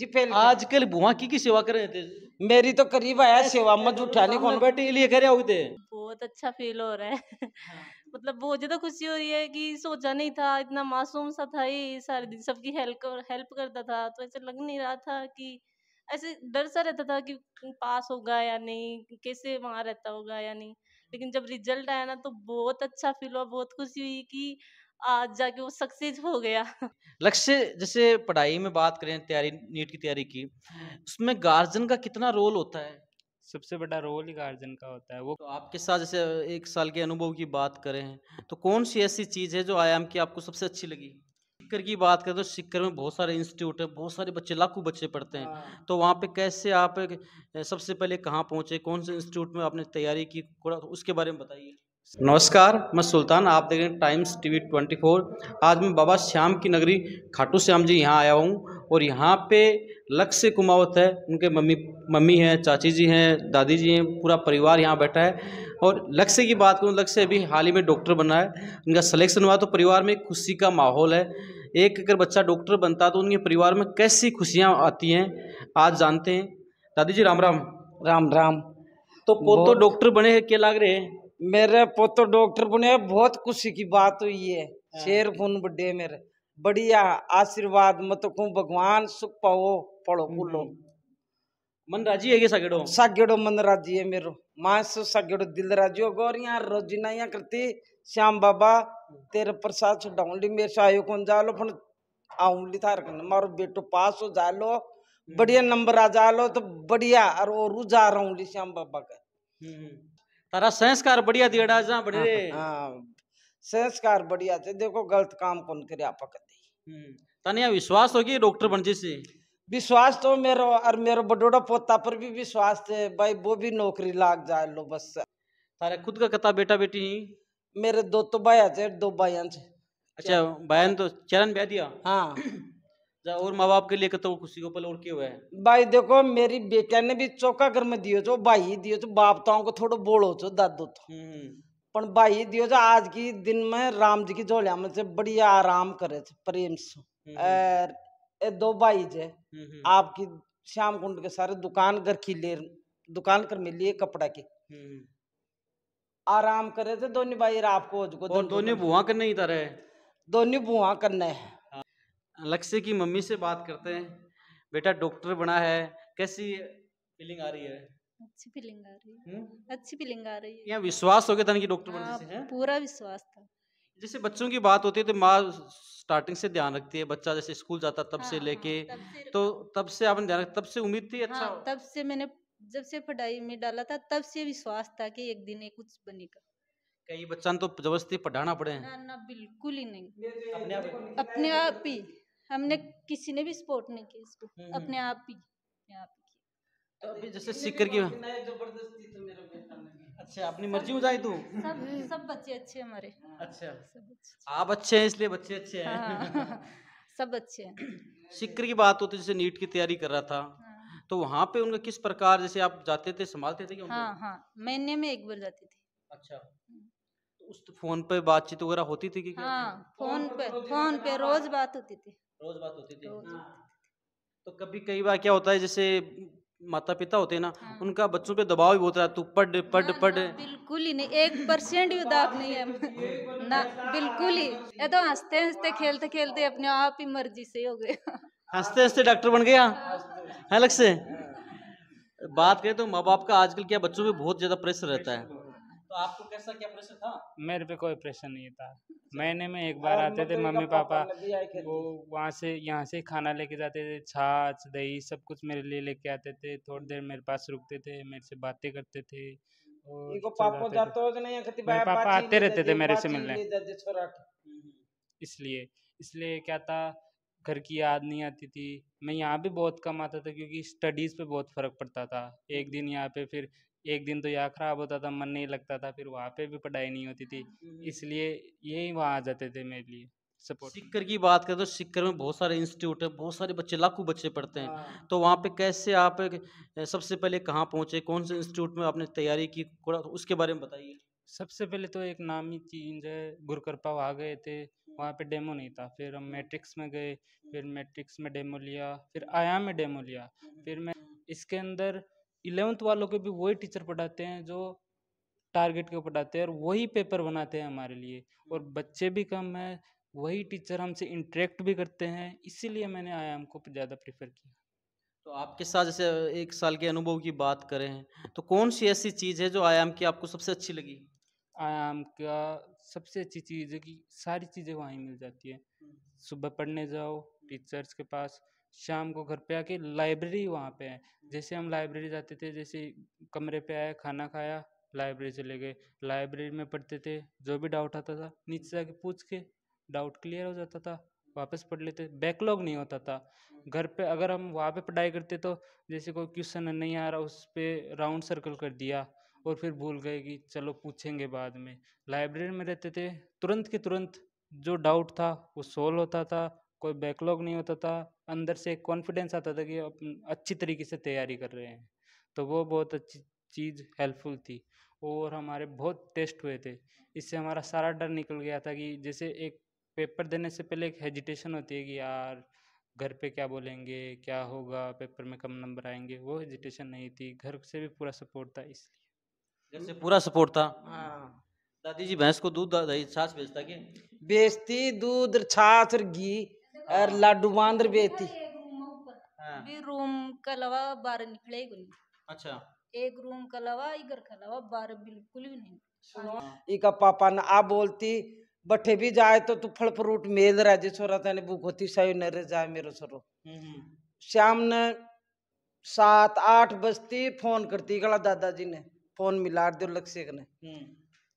जी पहले। आजकल बुआ की की सेवा कर रहे थे? मेरी तो करीब आया सेवा मत उठाने कौन कौन बेटे लिए करे होते बहुत अच्छा फील हो रहा है। मतलब बहुत ज़्यादा खुशी हो रही है कि सोचा नहीं था इतना मासूम सा था ही सारे दिन सबकी हेल्प हेल्प करता था तो ऐसे लग नहीं रहा था कि ऐसे डर सा रहता था कि पास होगा या नहीं कैसे वहाँ रहता होगा या नहीं। लेकिन जब रिज़ल्ट आया ना तो बहुत अच्छा फील हुआ बहुत खुशी हुई कि आज जाके वो सक्सेस हो गया। लक्ष्य जैसे पढ़ाई में बात करें तैयारी नीट की तैयारी की उसमें गार्जियन का कितना रोल होता है? सबसे बड़ा रोल ही गार्जियन का होता है वो तो आपके साथ जैसे एक साल के अनुभव की बात करें तो कौन सी ऐसी चीज़ है जो आयाम की आपको सबसे अच्छी लगी? सिक्कर की बात करें तो सिक्कर में बहुत सारे इंस्टीट्यूट है बहुत सारे बच्चे लाखों बच्चे पढ़ते हैं। तो वहाँ पे कैसे आप सबसे पहले कहाँ पहुँचे कौन से इंस्टीट्यूट में आपने तैयारी की थोड़ा उसके बारे में बताइए। नमस्कार मैं सुल्तान आप देख रहे हैं टाइम्स टीवी ट्वेंटी फोर। आज मैं बाबा श्याम की नगरी खाटू श्याम जी यहाँ आया हूँ और यहाँ पे लक्ष्य कुमावत है। उनके मम्मी मम्मी हैं चाची जी हैं दादी जी हैं पूरा परिवार यहाँ बैठा है। और लक्ष्य की बात करूँ लक्ष्य अभी हाल ही में डॉक्टर बना है। उनका सलेक्शन हुआ तो परिवार में खुशी का माहौल है। एक अगर बच्चा डॉक्टर बनता तो उनके परिवार में कैसी खुशियाँ आती हैं आज जानते हैं। दादी जी राम राम। राम राम। तो पोतो डॉक्टर बने हैं क्या लाग रहे हैं? मेरे पोतो डॉक्टर बने बहुत खुशी की बात हुई है। शेर खून बड़े मेरे। बढ़िया आशीर्वाद मत को भगवान सुख पाओ पढ़ो बोलो मन राज़ी है क्या सगड़ो? सागेड़ो मन राज़ी है मेरो। मास सागेड़ो दिल राज़ी हो गौर यहाँ रोजीना यहाँ करती। श्याम बाबा तेरे प्रसाद छुड़ाऊँगी मेरे से आयो कौन जा लो पण आऊँगी थार मारो बेटो पास हो जा लो बढ़िया नंबर आ जा लो तो बढ़िया और जा रहा हूँ श्याम बाबा का। तारा संस्कार बढ़िया दियड़ा जा बड़े हाँ संस्कार बढ़िया थे। देखो गलत काम कौन करे आपा कदे तने विश्वास होगी डॉक्टर बन जैसे विश्वास तो मेरो और मेरो बडोड़ा पोता पर भी विश्वास थे। भाई वो भी नौकरी लाग जाए लो बस। तारे खुद का कता बेटा बेटी? मेरे दो तो भाई थे दो भाई अच्छा बहन तो चरण ब्याह दिया? हाँ। और माँ बाप के लिए कतो खुशी को पल और क्यों है? भाई देखो मेरी बेटिया ने भी चौका घर में दियो जो भाई दियो जो बाप तो को थोड़ा बोलो छो दादो तो। पण भाई दियो जो आज की दिन में राम जी की झोलिया में से बढ़िया आराम करे थे प्रेम से। ए दो भाई जे आपकी श्याम कुंड के सारे दुकान घर की ले दुकान कर मिली है कपड़ा की। आराम करे थे दोनों भाई आपको दोनों बुआ करने ही तरह दोनों बुआ करने है। लक्ष्य की मम्मी से बात करते हैं बेटा डॉक्टर बना है कैसी फीलिंग आ रही है? अच्छी फीलिंग आ रही है। अच्छी फीलिंग आ रही है। यहाँ विश्वास हो गया था कि डॉक्टर बनने हाँ, से है पूरा विश्वास था। जैसे बच्चों की बात होती है तो माँ स्टार्टिंग से ध्यान रखती है बच्चा जैसे स्कूल जाता तब हाँ, से लेके हाँ, तब तो तब से आपने ध्यान तब से उम्मीद थी अच्छा? हाँ, तब से मैंने जब से पढ़ाई में डाला था तब से विश्वास था कि एक दिन ये कुछ बनेगा। कई बच्चा तो ज़बरदस्ती पढ़ाना पड़े ना ना बिल्कुल ही नहीं। अपने आप अपने आप ही। हमने किसी ने भी सपोर्ट नहीं किया इसको। हम्म, अपने आप ही आप तो अभी जैसे सिक्कर की अच्छा अपनी मर्ज़ी में जाए तू? सब सब बच्चे अच्छे हैं हमारे। अच्छा। अच्छे। आप अच्छे हैं इसलिए बच्चे अच्छे हैं। हाँ, सब अच्छे हैं। सिक्कर की बात होती है जैसे नीट की तैयारी कर रहा था। हाँ, तो वहाँ पे उनका किस प्रकार जैसे आप जाते थे संभालते थे क्या हाँ हाँ। महीने में एक बार जाती थी। अच्छा। तो उस फ़ोन पे बातचीत वगैरह होती थी कि क्या? हाँ फ़ोन पे फ़ोन पे रोज बात होती थी। रोज बात होती थी। तो कभी कई बार क्या होता है जैसे माता पिता होते हैं ना हाँ। उनका बच्चों पे दबाव भी बहुत रहा तू पढ़ पढ़ पढ़। बिल्कुल ही नहीं एक परसेंट भी उदाप नहीं है। ना बिल्कुल ही। ये तो हँसते हँसते खेलते खेलते अपने आप ही मर्ज़ी से हो गए। हँसते हँसते डॉक्टर बन गया? है अलग से? बात करें तो माँ बाप का आजकल क्या बच्चों पे बहुत ज़्यादा प्रेशर रहता है। तो आपको कैसा क्या प्रेशर था? मेरे पे कोई प्रेशर नहीं था। महीने में एक बार आते थे मम्मी पापा वो वहाँ से यहाँ से खाना लेके जाते थे छाछ दही सब कुछ मेरे लिए लेके आते थे। थोड़ी देर मेरे पास रुकते थे मेरे से बातें करते थे और पापो पापा आते रहते थे मेरे से मिलने। इसलिए इसलिए क्या था घर की याद नहीं आती थी। मैं यहाँ भी बहुत कम आता था क्योंकि स्टडीज़ पे बहुत फ़र्क पड़ता था। एक दिन यहाँ पे फिर एक दिन तो यहाँ ख़राब होता था मन नहीं लगता था फिर वहाँ पे भी पढ़ाई नहीं होती थी। इसलिए यही वहाँ आ जाते थे मेरे लिए सपोर्ट। सिक्कर की बात करें तो सिक्कर में बहुत सारे इंस्टीट्यूट है बहुत सारे बच्चे लाखों बच्चे पढ़ते हैं। हाँ। तो वहाँ पे कैसे आप सबसे पहले कहाँ पहुँचे कौन से इंस्टीट्यूट में आपने तैयारी की थोड़ा उसके बारे में बताइए। सबसे पहले तो एक नामी चीज़ है गुरुकृपा वहाँ गए थे वहाँ पे डेमो नहीं था। फिर हम मैट्रिक्स में गए फिर मैट्रिक्स में डेमो लिया फिर आयाम में डेमो लिया। फिर मैं इसके अंदर इलेवेंथ वालों को भी वही टीचर पढ़ाते हैं जो टारगेट के पढ़ाते हैं और वही पेपर बनाते हैं हमारे लिए। और बच्चे भी कम हैं वही टीचर हमसे इंटरेक्ट भी करते हैं इसीलिए मैंने आयाम को ज़्यादा प्रेफर किया। तो आपके साथ जैसे एक साल के अनुभव की बात करें तो कौन सी ऐसी चीज़ है जो आयाम की आपको सबसे अच्छी लगी? आयाम का सबसे अच्छी चीज़ है कि सारी चीज़ें वहाँ मिल जाती है। सुबह पढ़ने जाओ टीचर्स के पास शाम को घर पे आके लाइब्रेरी वहाँ पे है। जैसे हम लाइब्रेरी जाते थे, जैसे कमरे पे आए खाना खाया, लाइब्रेरी चले गए। लाइब्रेरी में पढ़ते थे, जो भी डाउट आता था, नीचे जाके पूछ के डाउट क्लियर हो जाता था, वापस पढ़ लेते। बैकलॉग नहीं होता था। घर पे अगर हम वहाँ पे पढ़ाई करते तो जैसे कोई क्वेश्चन नहीं आ रहा, उस पर राउंड सर्कल कर दिया और फिर भूल गए कि चलो पूछेंगे बाद में। लाइब्रेरी में रहते थे, तुरंत के तुरंत जो डाउट था, वो सोल्व होता था। कोई बैकलॉग नहीं होता था अंदर से एक कॉन्फिडेंस आता था कि अपन अच्छी तरीके से तैयारी कर रहे हैं। तो वो बहुत अच्छी चीज़ हेल्पफुल थी और हमारे बहुत टेस्ट हुए थे। इससे हमारा सारा डर निकल गया था कि जैसे एक पेपर देने से पहले एक हेजिटेशन होती है कि यार घर पे क्या बोलेंगे क्या होगा पेपर में कम नंबर आएँगे? वो हेजिटेशन नहीं थी घर से भी पूरा सपोर्ट था इसलिए। घर से पूरा सपोर्ट था? हाँ। दादी जी भैंस को दूध दही छाछ बेचता कि? बेचती दूध छाछ और घी। और लाडू बांदर बेचती हाँ, भी रूम के अलावा बाहर निकले ही नहीं। अच्छा। एक रूम के अलावा इधर के अलावा बाहर बिल्कुल भी नहीं। इका पापा ने आ बोलती बठे भी जाए तो तू फल फ्रूट मेल रह जे छोरा तेने भूख होती सही न रह जाए मेरो छोरो। हम्म, हम्म, शाम ने सात आठ बजती फ़ोन करती गला दादाजी ने फ़ोन मिला दो लक्ष्य ने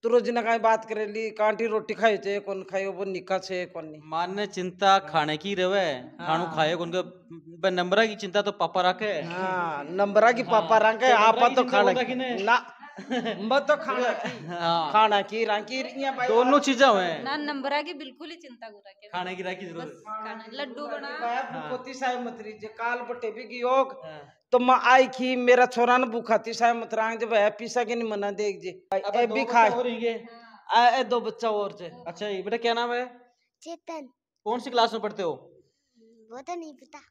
तो रोज ने कहीं बात करेली कांटी रोटी खाई चे कौन खाई वो निका छे कौन नहीं मान्य चिंता खाने की रवे? खाणो हाँ। खाए उनका ब- नंबरा की चिंता तो पापा रखे. हाँ नंबरा की पापा रंग तो आपा की तो खाना कि नहीं? ना मैं तो खाना की। हाँ. खाना की रंग की रियाँ भाई दोनों चीज़ें हुए ना नंबरा की बिल्कुल ही चिंता करा के खाने की राखी बस ज़रूरत खाना लड्डू बना भूखोती साहेब मतरी जे काल बटे भी की योग हाँ। तो मैं आई की मेरा छोरा ने भूखाती साहेब मतरांग जब है पीसा के नहीं मना देख जे। ए भी रहेंगे। आ, ए दो बच्चा और जे। अच्छा ये बेटा क्या नाम है? चेतन। कौन सी क्लास में पढ़ते हो? वो तो नहीं पता।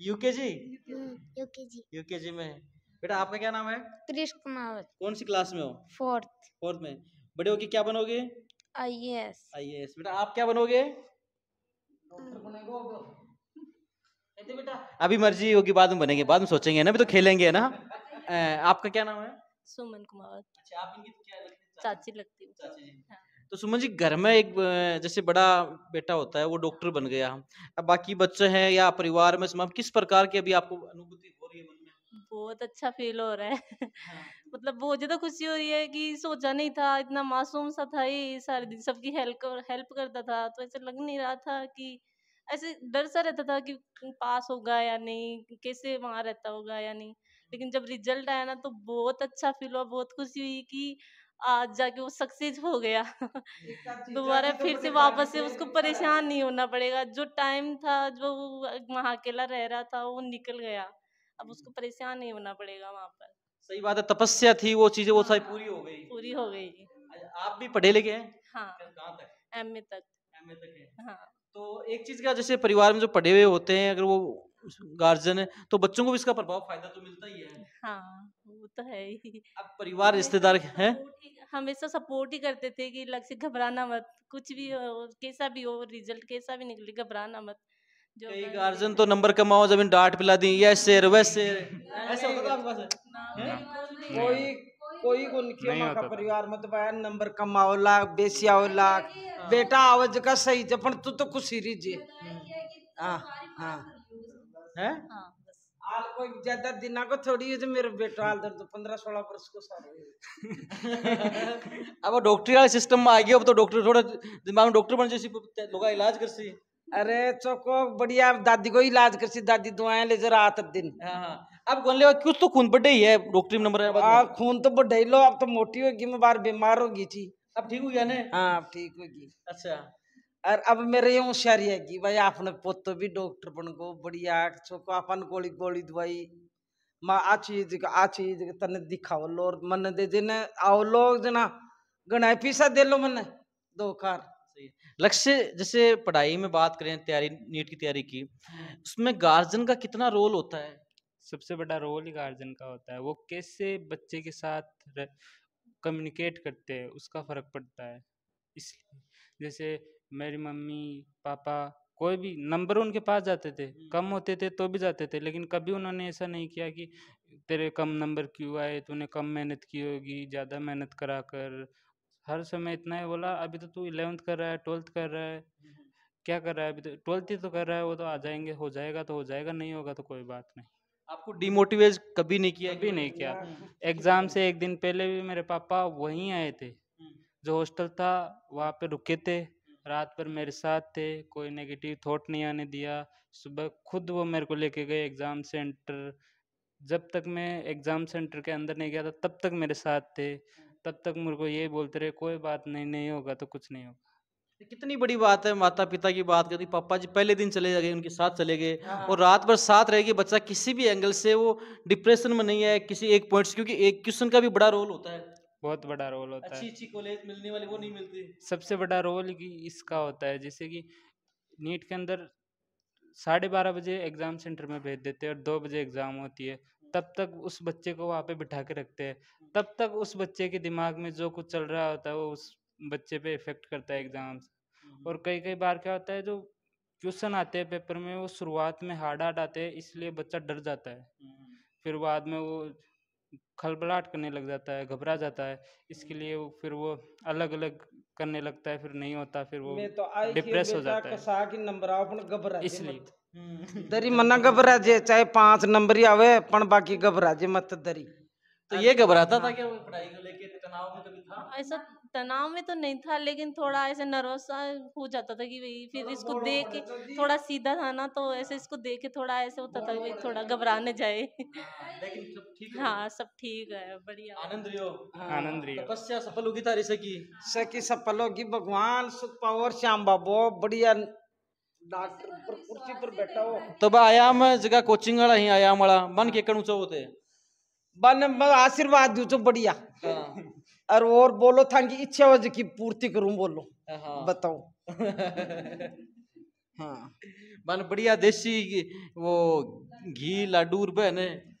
यूकेजी यूकेजी यूकेजी में। बेटा आपका क्या नाम है? कृष कुमार। कौन सी क्लास में हो? फोर्थ। फोर्थ में। बड़े होके क्या बनोगे? I S. आईएएस बेटा आप क्या बनोगे? अभी मर्ज़ी होगी बाद में बनेंगे बाद में सोचेंगे ना? अभी तो खेलेंगे ना? आपका क्या नाम है? सुमन कुमार। अच्छा आप इनकी क्या लगती है? चाची? लगती हूँ। चाची जी। हाँ। तो सुमन जी घर में एक जैसे बड़ा बेटा होता है वो डॉक्टर बन गया। अब बाकी बच्चे हैं या परिवार में समाज किस प्रकार की अभी आपको अनुभूति हो रही है मन में? बहुत अच्छा फील हो रहा है। हाँ। मतलब बहुत ज़्यादा खुशी हो रही है कि सोचा नहीं था इतना मासूम सा था ही सारे दिन सबकी हेल्प हेल्प करता था तो ऐसे लग नहीं रहा था कि ऐसे डर सा रहता था कि पास होगा या नहीं कैसे वहाँ रहता होगा या नहीं। लेकिन जब रिज़ल्ट आया ना तो बहुत अच्छा फील हुआ बहुत खुशी हुई कि आज जाके वो सक्सेस हो गया। दोबारा फिर से वापस से उसको परेशान नहीं होना पड़ेगा। जो टाइम था जो वहाँ अकेला रह रहा था वो निकल गया। अब उसको परेशान नहीं होना पड़ेगा वहाँ पर। सही बात है तपस्या थी वो चीज़ें वो सारी पूरी हो गई। पूरी हो गई। अच्छा, आप भी पढ़े लिखे हैं? हाँ कहाँ तक? एम ए तक। एमए तक है। हाँ। तो एक चीज़ का जैसे परिवार में जो पढ़े हुए होते हैं अगर वो गार्जियन है तो बच्चों को भी इसका प्रभाव फ़ायदा तो मिलता ही है। हाँ वो तो है ही। अब परिवार रिश्तेदार हैं? हमेशा सपोर्ट ही करते थे कि लक्ष्य घबराना मत कुछ भी हो कैसा भी हो रिज़ल्ट कैसा भी निकले घबराना मत। जो कई गार्जियन तो नंबर कमाओ जब डांट पिला दी ये शेर वैसे ऐसा होता था आपके पास? हैं? कोई कोई को माँ का परिवार में तो भाई नंबर कमाओ लाख बेसी आओ लाख। बेटा आवाज़ का सही जे पण तू तो खुशी रही हाँ हाँ। हैं? हाँ बस हाल कोई ज़्यादा दिना को थोड़ी है मेरे बेटा हाल दर तो पंद्रह सोलह वर्ष को सारे अब डॉक्टरी वाले सिस्टम में आ गया अब तो डॉक्टर थोड़ा दिमाग में डॉक्टर बन जैसी लोग इलाज कर सी अरे चोको बढ़िया दादी को इलाज कर सी दादी दुआएँ ले जरा रात दिन। हाँ हाँ। अब कौन ले कुछ तो खून बढ़े ही है डॉक्टरी नंबर है बाद आ, में। खून तो बढ़ा ही लो अब तो मोटी होगी मैं बार बीमार होगी थी अब ठीक हो गया ने? हाँ अब ठीक होगी। अच्छा। और अब मेरे यूँ होशियारी है कि भाई आपने पोतो भी डॉक्टर बन गो बढ़िया चौको अपन गोली गोली दवाई माँ आ चीज़ का आ चीज़ का तने दिखाओ लो मन दे जिने आओ लोग जना गणाए पीसा दे लो मने दो कार। लक्ष्य जैसे पढ़ाई में बात करें तैयारी नीट की तैयारी की उसमें गार्जियन का कितना रोल होता है? सबसे बड़ा रोल ही गार्जियन का होता है। वो कैसे बच्चे के साथ कम्युनिकेट करते हैं उसका फ़र्क पड़ता है। इसलिए जैसे मेरी मम्मी पापा कोई भी नंबर उनके पास जाते थे कम होते थे तो भी जाते थे लेकिन कभी उन्होंने ऐसा नहीं किया कि तेरे कम नंबर क्यों आए? तूने कम मेहनत की होगी ज़्यादा मेहनत करा कर हर समय इतना ही बोला अभी तो तू इलेवेंथ कर रहा है ट्वेल्थ कर रहा है। क्या कर रहा है अभी तो? ट्वेल्थ ही तो कर रहा है वो तो आ जाएँगे हो जाएगा तो हो जाएगा नहीं होगा तो कोई बात नहीं। आपको डिमोटिवेट कभी नहीं किया कभी नहीं किया। एग्ज़ाम से एक दिन पहले भी मेरे पापा वहीं आए थे। जो हॉस्टल था वहाँ पे रुके थे। रात भर मेरे साथ थे कोई नेगेटिव थॉट नहीं आने दिया। सुबह खुद वो मेरे को लेके गए एग्ज़ाम सेंटर जब तक मैं एग्ज़ाम सेंटर के अंदर नहीं गया था तब तक मेरे साथ थे। तब तक मेरे को ये बोलते रहे कोई बात नहीं नहीं होगा तो कुछ नहीं होगा। कितनी बड़ी बात है माता पिता की बात करती पापा जी पहले दिन चले गए उनके साथ चले गए हाँ। और रात भर साथ रहेगी बच्चा किसी भी एंगल से वो डिप्रेशन में नहीं है किसी एक पॉइंट से क्योंकि एक क्वेश्चन का भी बड़ा रोल होता है। बहुत बड़ा रोल होता अच्छी है। अच्छी अच्छी कॉलेज मिलने वाली वो नहीं मिलती। सबसे बड़ा रोल इसका होता है जैसे कि नीट के अंदर साढ़े बारह बजे एग्ज़ाम सेंटर में भेज देते हैं और दो बजे एग्ज़ाम होती है। तब तक उस बच्चे को वहाँ पे बिठा के रखते हैं। तब तक उस बच्चे के दिमाग में जो कुछ चल रहा होता है वो उस बच्चे पे इफ़ेक्ट करता है एग्ज़ाम और कई कई बार क्या होता है जो क्वेश्चन आते हैं पेपर में वो शुरुआत में हार्ड हार्ड आते हैं इसलिए बच्चा डर जाता है। फिर बाद में वो खलबलाहट करने लग जाता है घबरा जाता है इसके लिए वो फिर वो अलग अलग करने लगता है फिर नहीं होता फिर वो तो डिप्रेस हो जाता है। इसलिए। दरी मना घबरा जे चाहे पाँच नंबर ही आवे पण बाकी घबरा जे मत दरी। तो ये घबराता था क्या वो पढ़ाई को लेके? तनाव में कभी था? ऐसा तनाव में तो नहीं था लेकिन थोड़ा ऐसे नर्वस हो जाता था कि भाई फिर इसको देख के थोड़ा सीधा था ना तो ऐसे इसको देख के थोड़ा ऐसे होता था कि भाई थोड़ा घबराने जाए। लेकिन सब ठीक है। हाँ सब ठीक है बढ़िया। आनंद रियो आनंद रियो तपस्या सफल होगी तारी से की सकी सफल होगी भगवान सुख पावर श्याम बाबू बढ़िया डॉक्टर पर कुर्सी पर बैठा हो। तो आयाम जगह कोचिंग वाला ही आयाम वाला। मन के कण होते बन बन आशीर्वाद दू तो बढ़िया और और बोलो था कि इच्छा हो की पूर्ति करूँ बोलो। हाँ। बताओ। हाँ। मन बढ़िया देसी वो घी लाडू रुपए ने। पहुँचा दे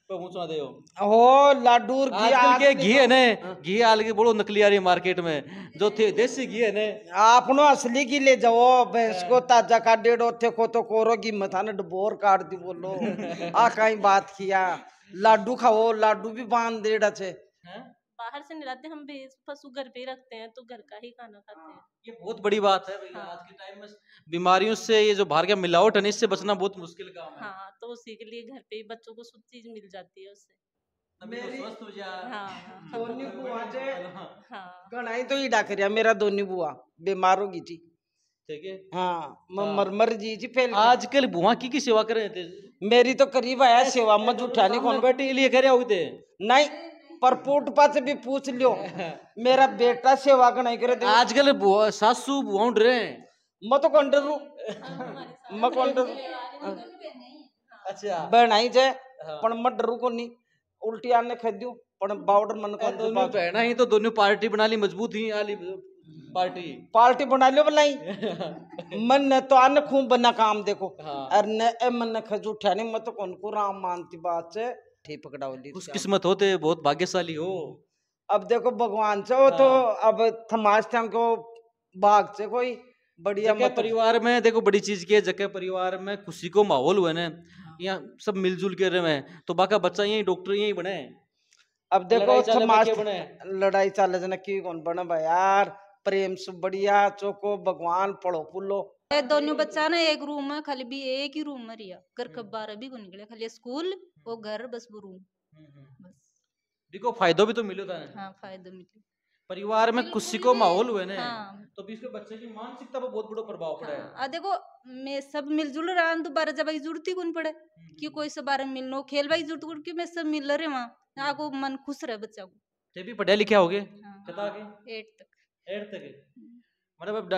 हो लाडू घी के घी है ने घी आल के बोलो नकली आ रही मार्केट में। जो थे देसी घी है ने। आपनो असली घी ले जाओ भैंस को ताज़ा का डेढ़ो थे को तो कोरो की मथा ने डबोर काट दी बोलो। आ कहीं बात किया। लाडू खाओ लाडू भी बाँध देड़ा छे। बाहर से नहीं लाते हम भी पशु घर पे ही रखते हैं तो घर का ही खाना खाते हैं। ये बहुत बड़ी बात है भैया हाँ। आज के टाइम में बीमारियों से ये जो बाहर का मिलावट है इससे बचना बहुत मुश्किल काम है। हाँ तो उसी के लिए घर पे ही बच्चों को शुद्ध चीज़ मिल जाती है उससे। तो स्वस्थ हो हाँ दोनी बुआ जे हाँ। गणाई तो ही डाकरिया मेरा दोनी बुआ बीमार होगी थी। ठीक है। हाँ म- मर मर जी जी फैल आजकल बुआ की की सेवा कर रहे थे? मेरी तो करीब आया सेवा मत उठाने कौन बेटे लिए करे होते थे नहीं। पर पुटपा से भी पूछ लियो। मेरा बेटा सेवा का नहीं करे आजकल सासू बुआ हैं। मैं तो कौन डरू मैं कौन डरू अच्छा। बनाई जाए पण मैं डरू को नहीं उल्टी आने खद्यू पण बावडर मन को दोनों बहना ही तो दोनों पार्टी बना ली मज़बूत ही आली पार्टी। पार्टी बना लियो बनाई मन ने तो अन्न खूब बना काम देखो। हाँ। और न ए मन ने खजू उठाने मत तो कौन को राम मानती बात से। ठीक पकड़ावली खुश किस्मत होते बहुत भाग्यशाली हो। अब देखो भगवान से हो तो अब थमास टाइम को बाग से कोई बढ़िया जगह मत परिवार में देखो बड़ी चीज़ की है जगह परिवार में खुशी को माहौल हुआ ना। यहाँ सब मिलजुल के रहे हैं। तो बाका बच्चा यही डॉक्टर यही बने अब देखो समाज बने? लड़ाई चाले जना की कौन बने भाई यार? प्रेम से बढ़िया चोको भगवान पढ़ो पुलो ये दोनों बच्चा ना एक रूम में खाली भी एक ही रूम में रिया घर के बाहर भी को निकले खाली स्कूल वो घर बस वो रूम बस देखो फायदो भी तो मिलो था हाँ फ़ायदा मिले परिवार में खुशी को माहौल हुए ना हाँ तो भी इसके बच्चे की मानसिकता पर बहुत बड़ा प्रभाव पड़ा है हाँ, आ देखो मैं सब मिलजुल रहा बारह जब ज़रूरत ही कौन पड़े कि कोई से बारे मिलनो खेल भाई ज़रूरत कौन कि मैं सब मिल रहे वहाँ आगो मन खुश रहे बच्चा को ते भी पढ़े लिखे होगे हाँ, कितना आगे एट तक एट तक मतलब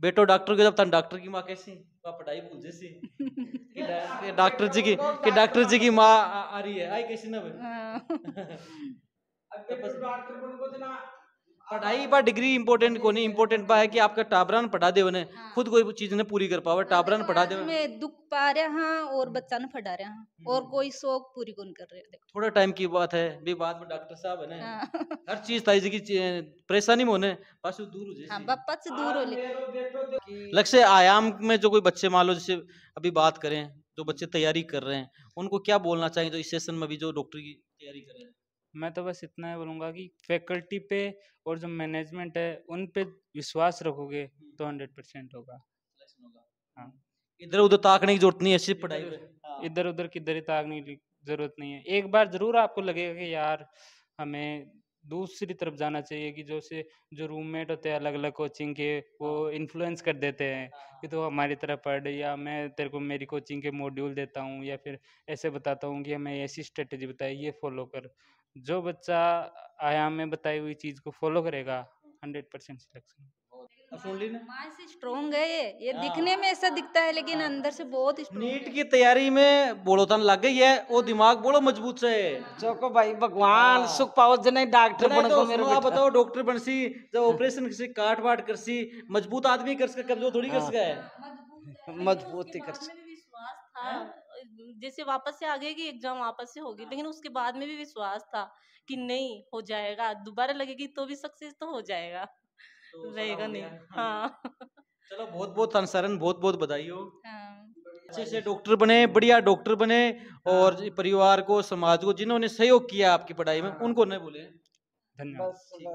बेटो डॉक्टर के जब तक डॉक्टर की माँ कैसी? पढ़ाई भूल जैसी। डॉक्टर जी की कि डॉक्टर जी की माँ आ, आ रही है। आई कैसी ना बे? पढ़ाई बा डिग्री इंपॉर्टेंट को नहीं इंपॉर्टेंट बा है कि आपका टाबरान पढ़ा दे उन्हें। हाँ। खुद कोई चीज़ ने पूरी कर पावे टाबरान पढ़ा दे में दुख पा रहे हाँ और बच्चा ने पढ़ा रहे हाँ और कोई शौक पूरी कौन कर रहे देखो। थोड़ा टाइम की बात है भी बाद में डॉक्टर साहब है हाँ। हर चीज़ ताई जी की परेशानी में होने बस दूर हो हाँ जाए बापा से दूर हो ले। लक्ष्य आयाम में जो कोई बच्चे मान लो जैसे अभी बात करें जो बच्चे तैयारी कर रहे हैं उनको क्या बोलना चाहिए जो इस सेशन में भी जो डॉक्टर की तैयारी कर रहे हैं? मैं तो बस इतना ही बोलूँगा कि फैकल्टी पे और जो मैनेजमेंट है उन पे विश्वास रखोगे तो हंड्रेड परसेंट होगा। हाँ। इधर उधर ताकने की ज़रूरत नहीं है सिर्फ़ पढ़ाई हाँ। इधर उधर किधर ही ताकने की ज़रूरत नहीं है। एक बार ज़रूर आपको लगेगा कि यार हमें दूसरी तरफ़ जाना चाहिए कि जो से जो रूममेट होते हैं अलग अलग कोचिंग के वो इन्फ्लुएंस कर देते हैं कि तो हमारी तरफ़ पढ़ या मैं तेरे को मेरी कोचिंग के मॉड्यूल देता हूँ या फिर ऐसे बताता हूँ कि हमें ऐसी स्ट्रेटेजी बताई ये फॉलो कर। जो बच्चा आयाम में बताई हुई चीज़ को फॉलो करेगा हंड्रेड परसेंट सिलेक्शन अब सुन ली ना। माँ से स्ट्रोंग है ये। ये हाँ। दिखने में ऐसा दिखता है लेकिन अंदर से बहुत नीट की तैयारी में बोलोतन लग गई है वो दिमाग बोलो मज़बूत से। चौको भाई भगवान सुख पाओ जने डॉक्टर बन तो को मेरे आप बताओ डॉक्टर बनसी जब ऑपरेशन किसी काट वाट करसी मज़बूत आदमी कर सके कमज़ोर थोड़ी कर हाँ। सका। है मजबूती कर भी विश्वास था। जैसे वापस से आ गए कि एग्ज़ाम वापस से होगी लेकिन उसके बाद में भी विश्वास था कि नहीं हो जाएगा। दोबारा लगेगी तो भी सक्सेस तो हो जाएगा। तो रहेगा नहीं। हाँ। चलो बहुत बहुत अनुसरण बहुत बहुत बधाई हो। हाँ। अच्छे से डॉक्टर बने बढ़िया डॉक्टर बने और परिवार को समाज को जिन्होंने सहयोग किया आपकी पढ़ाई में उनको नहीं बोले धन्यवाद।